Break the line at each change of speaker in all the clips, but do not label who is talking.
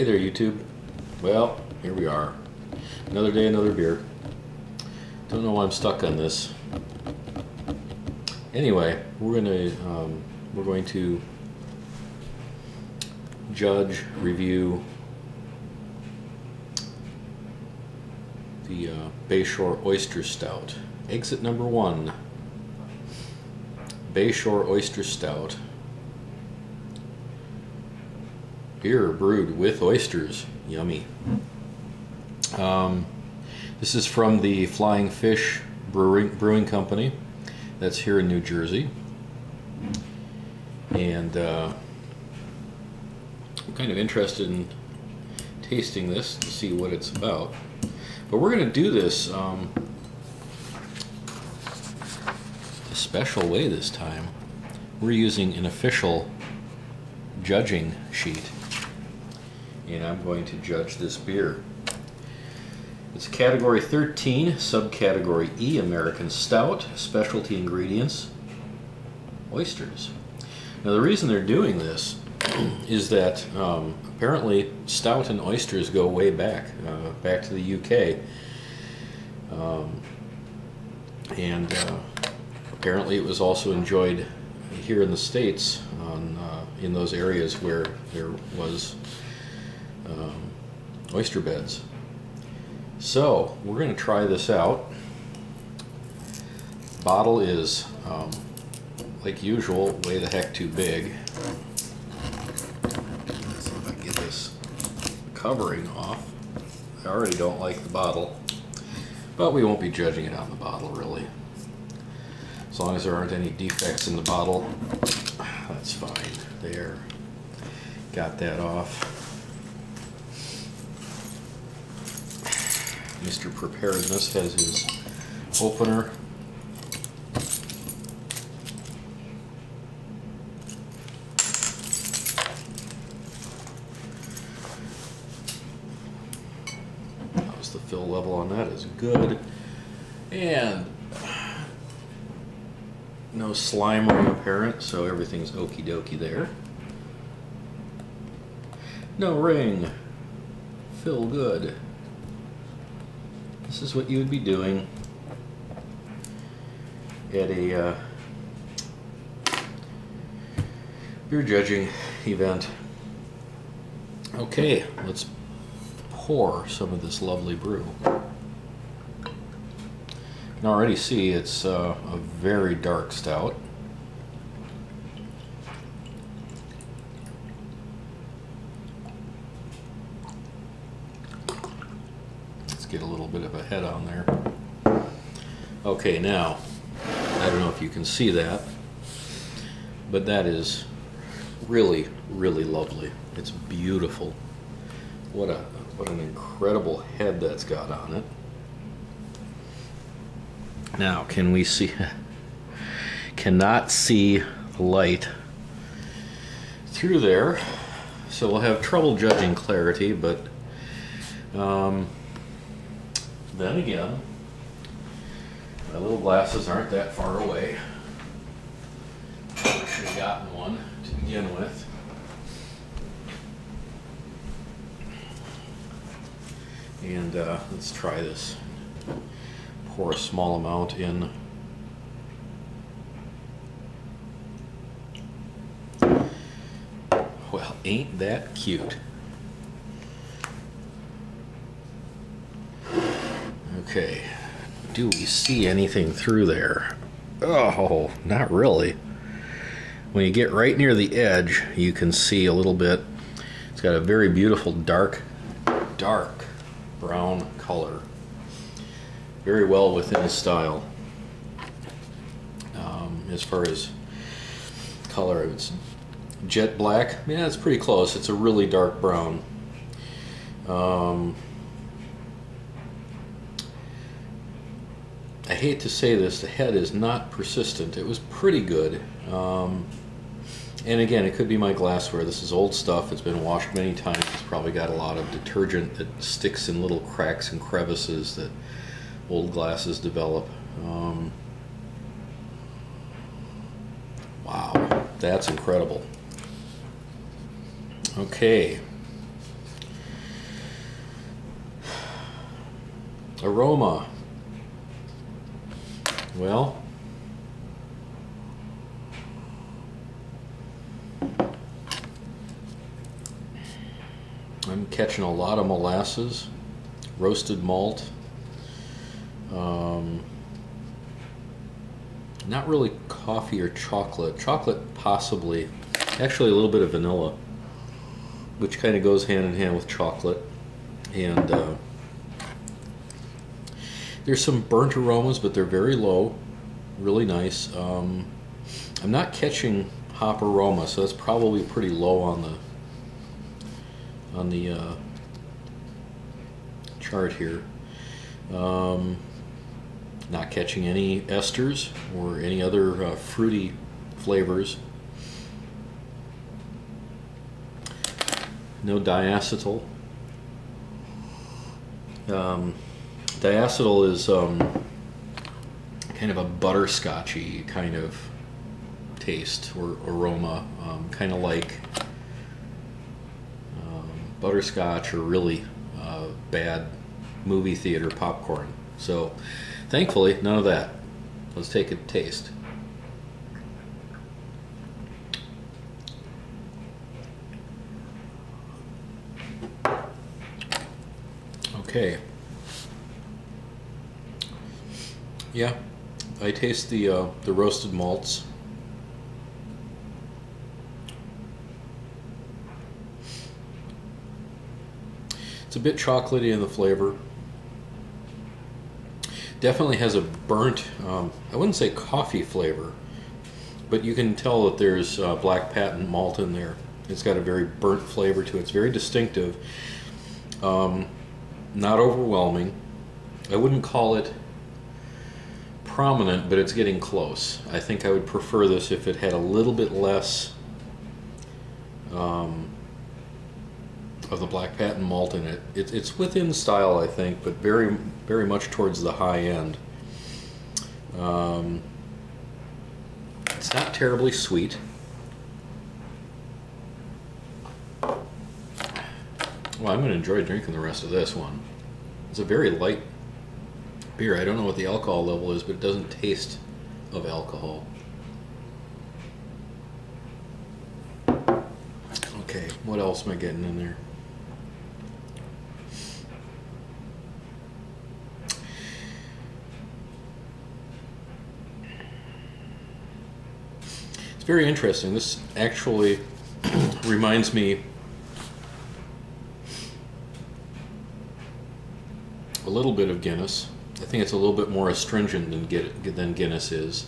Hey there, YouTube. Well, here we are. Another day, another beer. Don't know why I'm stuck on this. Anyway, we're gonna um, we're going to judge, review the uh, Bayshore Oyster Stout. Exit number one. Bayshore Oyster Stout. Beer brewed with oysters. Yummy. Um, this is from the Flying Fish Brewing, Brewing Company. That's here in New Jersey. And uh, I'm kind of interested in tasting this to see what it's about. But we're going to do this um, a special way this time. We're using an official judging sheet and I'm going to judge this beer. It's category 13, subcategory E, American Stout, specialty ingredients, oysters. Now the reason they're doing this is that um, apparently stout and oysters go way back, uh, back to the UK. Um, and uh, apparently it was also enjoyed here in the States on, uh, in those areas where there was um, oyster beds. So we're going to try this out. Bottle is, um, like usual, way the heck too big. Let's see if I can get this covering off. I already don't like the bottle, but we won't be judging it on the bottle really. As long as there aren't any defects in the bottle, that's fine. There, got that off. Mr. Preparedness has his opener. How's the fill level on that is good. And no slime apparent, so everything's okie dokie there. No ring. Fill good. This is what you would be doing at a uh, beer judging event. Okay, let's pour some of this lovely brew. You can already see it's uh, a very dark stout. get a little bit of a head on there. Okay, now, I don't know if you can see that, but that is really, really lovely. It's beautiful. What a what an incredible head that's got on it. Now, can we see? Cannot see light through there, so we'll have trouble judging clarity, but um, then again, my little glasses aren't that far away. I should have gotten one to begin with. And uh, let's try this. Pour a small amount in. Well, ain't that cute? Okay, do we see anything through there? Oh, not really. When you get right near the edge, you can see a little bit. It's got a very beautiful dark, dark brown color. Very well within style. Um, as far as color, it's jet black. Yeah, it's pretty close. It's a really dark brown. Um, hate to say this, the head is not persistent. It was pretty good. Um, and again, it could be my glassware. This is old stuff. It's been washed many times. It's probably got a lot of detergent that sticks in little cracks and crevices that old glasses develop. Um, wow, that's incredible. Okay. Aroma. Well, I'm catching a lot of molasses, roasted malt. Um, not really coffee or chocolate. Chocolate, possibly. Actually, a little bit of vanilla, which kind of goes hand in hand with chocolate. And uh, there's some burnt aromas, but they're very low. Really nice. Um, I'm not catching hop aroma, so that's probably pretty low on the on the uh, chart here. Um, not catching any esters or any other uh, fruity flavors. No diacetyl. Um, diacetyl is um, kind of a butterscotchy kind of taste or aroma, um, kind of like um, butterscotch or really uh, bad movie theater popcorn. So thankfully, none of that. Let's take a taste. Okay. Yeah, I taste the uh, the roasted malts. It's a bit chocolatey in the flavor. Definitely has a burnt, um, I wouldn't say coffee flavor, but you can tell that there's uh, black patent malt in there. It's got a very burnt flavor to it. It's very distinctive. Um, not overwhelming. I wouldn't call it prominent, but it's getting close. I think I would prefer this if it had a little bit less um, of the black patent malt in it. it. It's within style, I think, but very, very much towards the high end. Um, it's not terribly sweet. Well, I'm going to enjoy drinking the rest of this one. It's a very light beer. I don't know what the alcohol level is, but it doesn't taste of alcohol. Okay, what else am I getting in there? It's very interesting. This actually reminds me a little bit of Guinness. I think it's a little bit more astringent than, than Guinness is.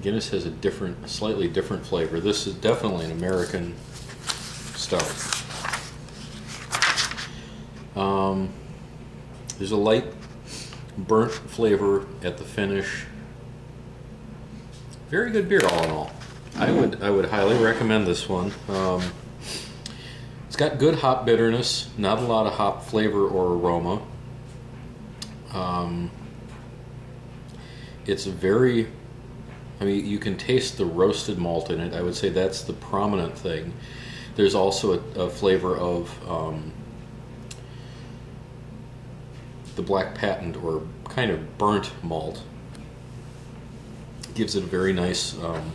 Guinness has a different, slightly different flavor. This is definitely an American stout. Um, there's a light burnt flavor at the finish. Very good beer, all in all. I would I would highly recommend this one. Um, it's got good hop bitterness, not a lot of hop flavor or aroma. Um, it's very, I mean, you can taste the roasted malt in it. I would say that's the prominent thing. There's also a, a flavor of um, the black patent or kind of burnt malt. Gives it a very nice um,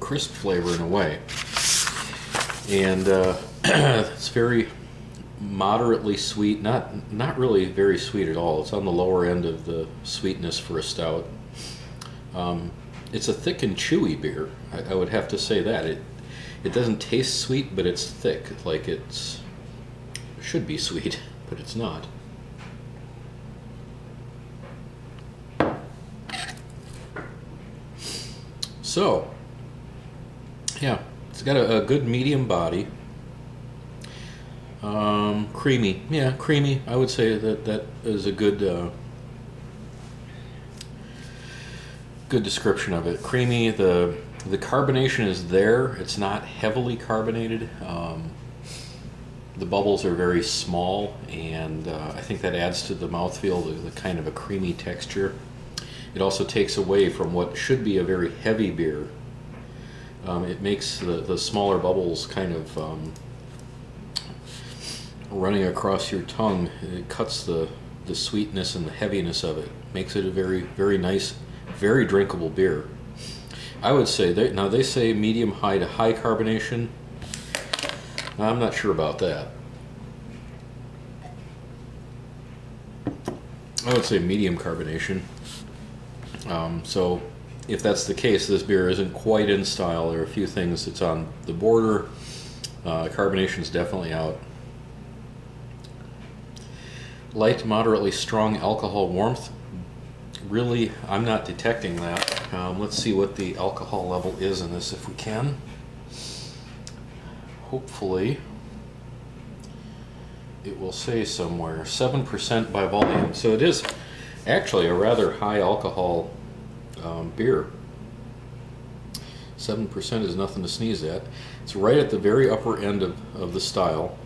crisp flavor in a way. And uh, it's very moderately sweet, not not really very sweet at all. It's on the lower end of the sweetness for a stout. Um, it's a thick and chewy beer. I, I, would have to say that it it doesn't taste sweet, but it's thick. Like it's should be sweet, but it's not. So, yeah, it's got a, a good medium body. Um, creamy, yeah, creamy. I would say that that is a good uh, good description of it. Creamy. The the carbonation is there. It's not heavily carbonated. Um, the bubbles are very small, and uh, I think that adds to the mouthfeel, the, the kind of a creamy texture. It also takes away from what should be a very heavy beer. Um, it makes the, the smaller bubbles kind of um, running across your tongue. It cuts the the sweetness and the heaviness of it makes it a very, very nice, very drinkable beer. I would say they, now they say medium high to high carbonation. I'm not sure about that. I would say medium carbonation. Um, so, if that's the case, this beer isn't quite in style. There are a few things that's on the border. Uh, carbonation's definitely out. Light, moderately strong alcohol warmth. Really, I'm not detecting that. Um, let's see what the alcohol level is in this if we can. Hopefully, it will say somewhere 7% by volume. So it is actually a rather high alcohol um, beer. 7% is nothing to sneeze at. It's right at the very upper end of, of the style.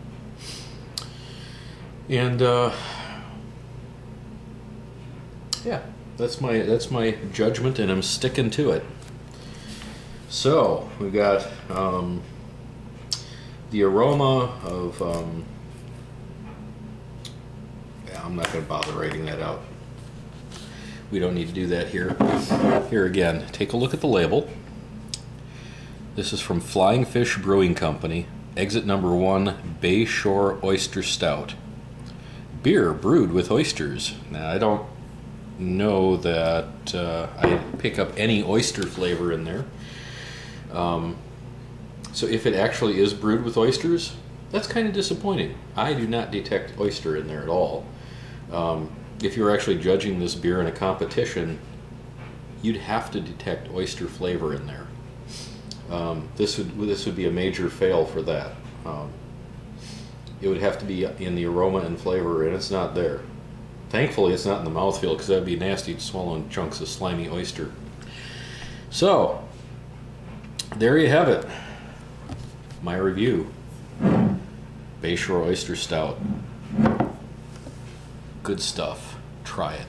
And uh, yeah, that's my that's my judgment, and I'm sticking to it. So we've got um, the aroma of. Um, yeah, I'm not going to bother writing that out. We don't need to do that here. Here again, take a look at the label. This is from Flying Fish Brewing Company, exit number one, Bayshore Oyster Stout. Beer brewed with oysters. Now, I don't know that uh, I pick up any oyster flavor in there. Um, so, if it actually is brewed with oysters, that's kind of disappointing. I do not detect oyster in there at all. Um, if you're actually judging this beer in a competition, you'd have to detect oyster flavor in there. Um, this would this would be a major fail for that. Um, it would have to be in the aroma and flavor, and it's not there. Thankfully, it's not in the mouthfeel because that'd be nasty to swallowing chunks of slimy oyster. So, there you have it. My review. Bayshore Oyster Stout. Good stuff. Try it.